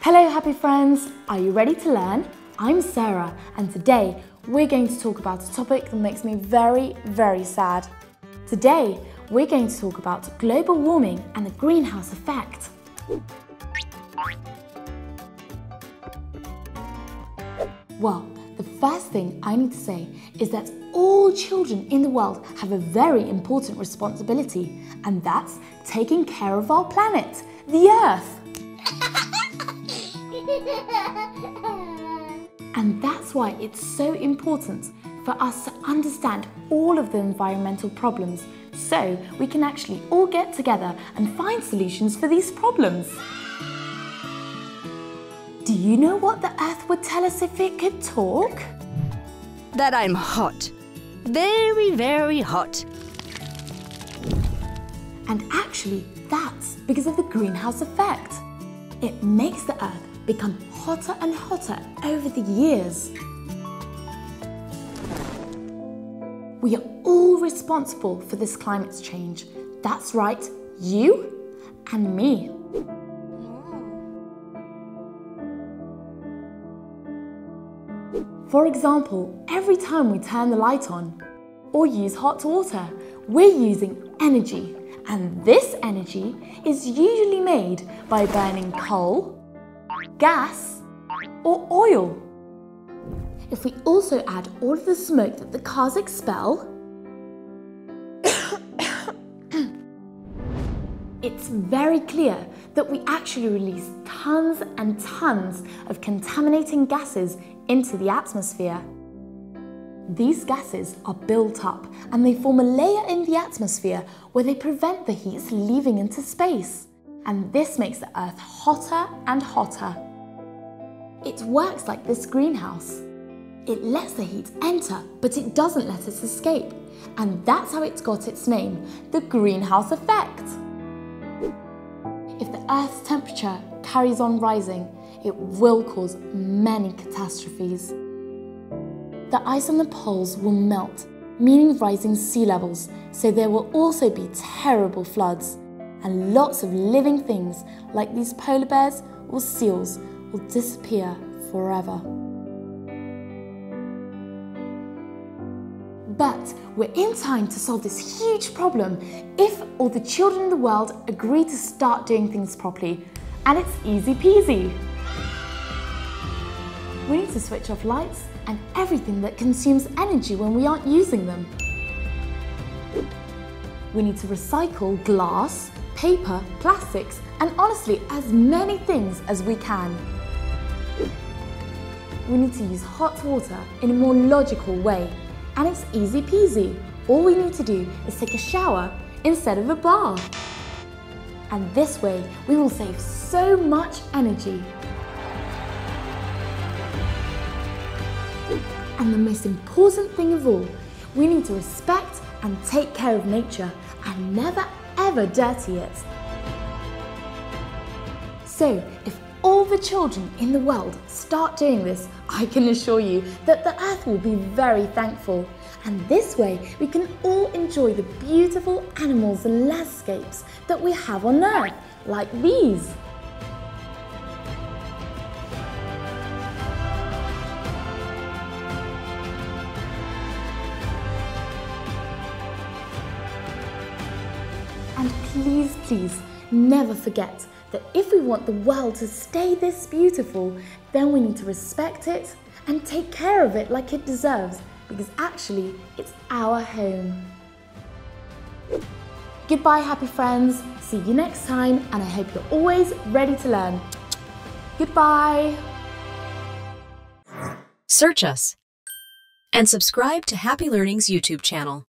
Hello, happy friends! Are you ready to learn? I'm Sarah, and today we're going to talk about a topic that makes me very, very sad. Today, we're going to talk about global warming and the greenhouse effect. Well, the first thing I need to say is that all children in the world have a very important responsibility, and that's taking care of our planet, the Earth. and that's why it's so important for us to understand all of the environmental problems so we can actually all get together and find solutions for these problems. Do you know what the Earth would tell us if it could talk? That I'm hot. Very, very hot. And actually, that's because of the greenhouse effect. It makes the Earth become hotter and hotter over the years. We are all responsible for this climate change. That's right, you and me. For example, every time we turn the light on or use hot water, we're using energy. And this energy is usually made by burning coal, gas, or oil. If we also add all of the smoke that the cars expel, it's very clear that we actually release tons and tons of contaminating gases into the atmosphere. These gases are built up and they form a layer in the atmosphere where they prevent the heat leaving into space. And this makes the Earth hotter and hotter. It works like this greenhouse. It lets the heat enter, but it doesn't let it escape. And that's how it's got its name, the greenhouse effect. If the Earth's temperature carries on rising, it will cause many catastrophes. The ice on the poles will melt, meaning rising sea levels, so there will also be terrible floods. And lots of living things, like these polar bears or seals, will disappear forever. But we're in time to solve this huge problem if all the children in the world agree to start doing things properly. And it's easy peasy. We need to switch off lights and everything that consumes energy when we aren't using them. We need to recycle glass, paper, plastics, and honestly, as many things as we can. We need to use hot water in a more logical way and it's easy peasy. All we need to do is take a shower instead of a bath. And this way, we will save so much energy. And the most important thing of all, we need to respect and take care of nature and never ever dirty it. So, if all the children in the world start doing this, I can assure you that the earth will be very thankful. And this way, we can all enjoy the beautiful animals and landscapes that we have on earth, like these. Please, please, never forget that if we want the world to stay this beautiful, then we need to respect it and take care of it like it deserves because actually it's our home. Goodbye, happy friends. See you next time, and I hope you're always ready to learn. Goodbye. Search us and subscribe to Happy Learning's YouTube channel.